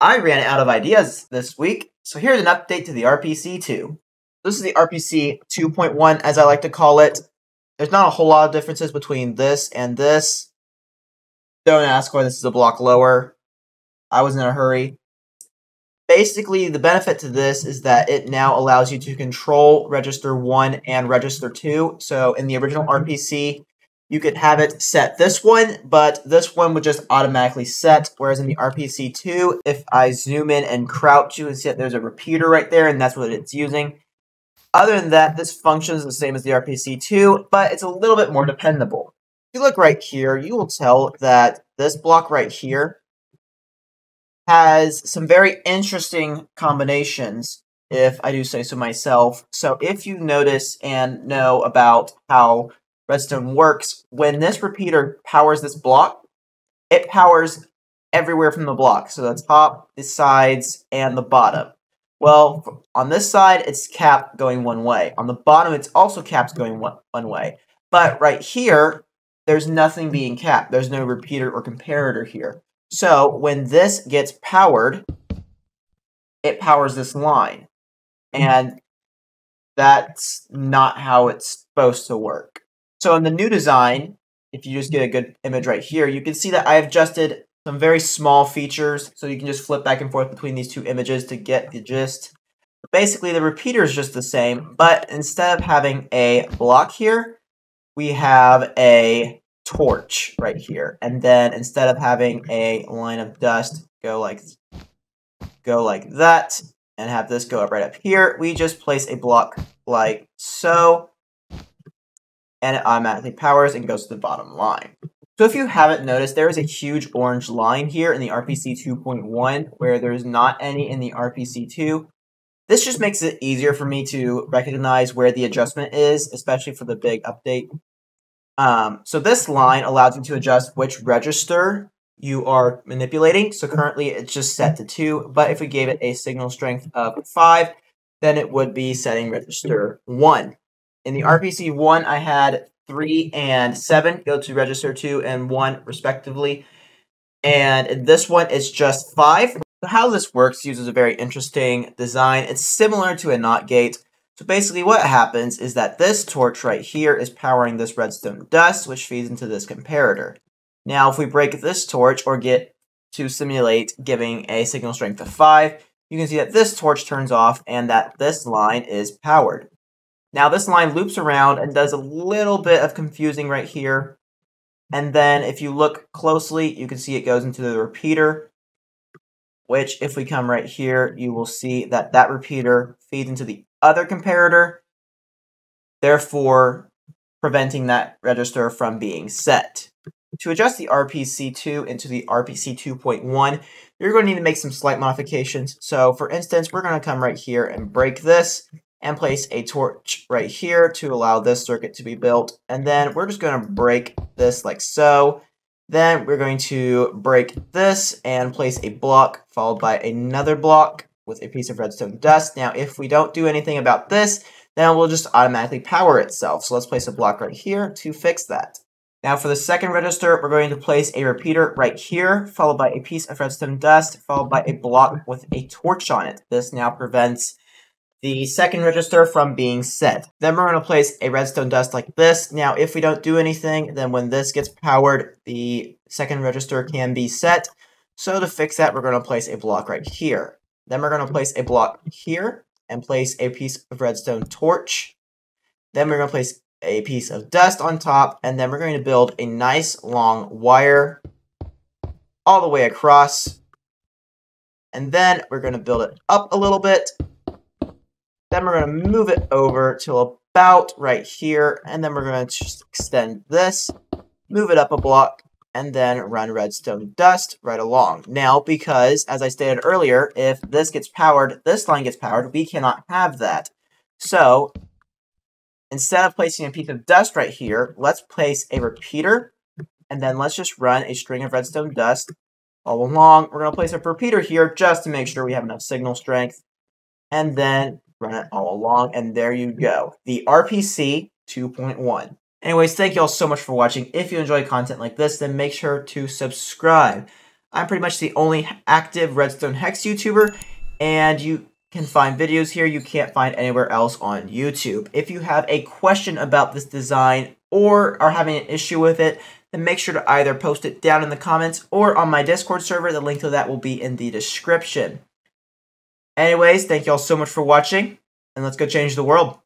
I ran out of ideas this week, so here's an update to the RPC2. This is the RPC 2.1, as I like to call it. There's not a whole lot of differences between this and this. Don't ask why this is a block lower. I was in a hurry. Basically, the benefit to this is that it now allows you to control register 1 and register 2. So in the original RPC, you could have it set this one, but this one would just automatically set. Whereas in the RPC2, if I zoom in and crouch, you can see that there's a repeater right there, and that's what it's using. Other than that, this functions the same as the RPC2, but it's a little bit more dependable. If you look right here, you will tell that this block right here has some very interesting combinations, if I do say so myself. So if you notice and know about how redstone works, when this repeater powers this block, it powers everywhere from the block. So the top, the sides, and the bottom. Well, on this side, it's capped going one way. On the bottom, it's also capped going one, one way. But right here, there's nothing being capped. There's no repeater or comparator here. So when this gets powered, it powers this line. And that's not how it's supposed to work. So in the new design, if you just get a good image right here, you can see that I've adjusted some very small features. So you can just flip back and forth between these two images to get the gist. Basically, the repeater is just the same, but instead of having a block here, we have a torch right here. And then instead of having a line of dust go like go like that and have this go up right up here, we just place a block like so and it automatically powers and goes to the bottom line. So if you haven't noticed, there is a huge orange line here in the RPC 2.1 where there's not any in the RPC 2. This just makes it easier for me to recognize where the adjustment is, especially for the big update. Um, so this line allows you to adjust which register you are manipulating. So currently it's just set to 2, but if we gave it a signal strength of 5, then it would be setting register 1. In the mm-hmm. RPC 1, I had 3 and 7 go to register 2 and 1 respectively. And this one, is just 5. How this works uses a very interesting design. It's similar to a NOT gate. So basically what happens is that this torch right here is powering this redstone dust, which feeds into this comparator. Now, if we break this torch or get to simulate giving a signal strength of 5, you can see that this torch turns off and that this line is powered. Now this line loops around and does a little bit of confusing right here. And then if you look closely, you can see it goes into the repeater, which if we come right here, you will see that that repeater feeds into the other comparator, therefore preventing that register from being set. To adjust the RPC2 into the RPC 2.1, you're going to need to make some slight modifications. So for instance, we're going to come right here and break this and place a torch right here to allow this circuit to be built. And then we're just going to break this like so. Then we're going to break this and place a block followed by another block with a piece of redstone dust. Now, if we don't do anything about this, then we'll just automatically power itself. So let's place a block right here to fix that. Now for the second register, we're going to place a repeater right here, followed by a piece of redstone dust, followed by a block with a torch on it. This now prevents the second register from being set. Then we're going to place a redstone dust like this. Now, if we don't do anything, then when this gets powered, the second register can be set. So to fix that, we're going to place a block right here. Then we're going to place a block here and place a piece of redstone torch. Then we're going to place a piece of dust on top, and then we're going to build a nice long wire all the way across. And then we're going to build it up a little bit then we're going to move it over to about right here. And then we're going to just extend this, move it up a block, and then run redstone dust right along. Now, because, as I stated earlier, if this gets powered, this line gets powered, we cannot have that. So, instead of placing a piece of dust right here, let's place a repeater, and then let's just run a string of redstone dust all along. We're going to place a repeater here just to make sure we have enough signal strength. And then run it all along, and there you go. The RPC 2.1. Anyways, thank you all so much for watching. If you enjoy content like this, then make sure to subscribe. I'm pretty much the only active Redstone Hex YouTuber, and you can find videos here you can't find anywhere else on YouTube. If you have a question about this design or are having an issue with it, then make sure to either post it down in the comments or on my Discord server. The link to that will be in the description. Anyways, thank you all so much for watching, and let's go change the world.